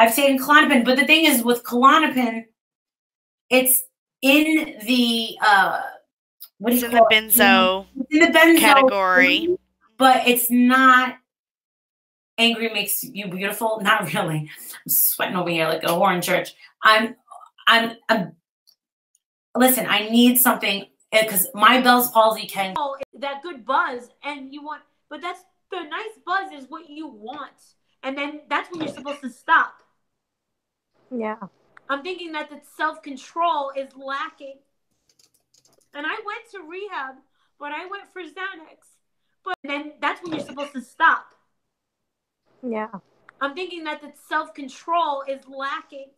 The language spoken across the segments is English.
I've taken Klonopin, but the thing is with Klonopin, it's in the uh what do you the call it? benzo in the benzo category. but it's not angry makes you beautiful. Not really. I'm sweating over here like a whore in church. I'm I'm I'm listen, I need something because my Bell's palsy can Oh, that good buzz, and you want, but that's the nice buzz is what you want, and then that's when you're supposed to stop. Yeah. I'm thinking that the self control is lacking. And I went to rehab, but I went for Xanax. But then that's when you're supposed to stop. Yeah. I'm thinking that the self control is lacking.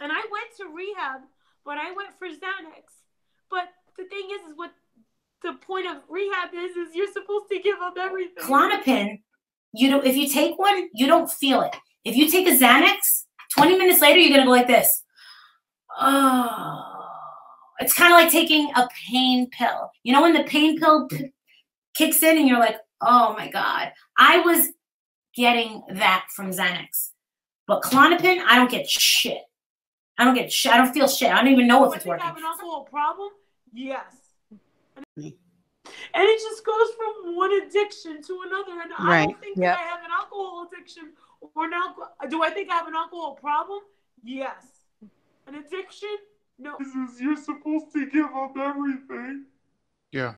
And I went to rehab, but I went for Xanax. But the thing is, is what the point of rehab is, is you're supposed to give up everything. Klonopin, you don't if you take one, you don't feel it. If you take a Xanax, 20 minutes later, you're gonna go like this. Oh, it's kind of like taking a pain pill. You know when the pain pill p- kicks in and you're like, oh my God. I was getting that from Xanax. But Klonopin, I don't get shit. I don't get shit. I don't feel shit. I don't even know Do if I it's think I working. have an alcohol problem? Yes. And it just goes from one addiction to another. And I don't think Yep. that I have an alcohol addiction or an alcohol. Do I think I have an alcohol problem? Yes. An addiction? No. This is you're supposed to give up everything. Yeah.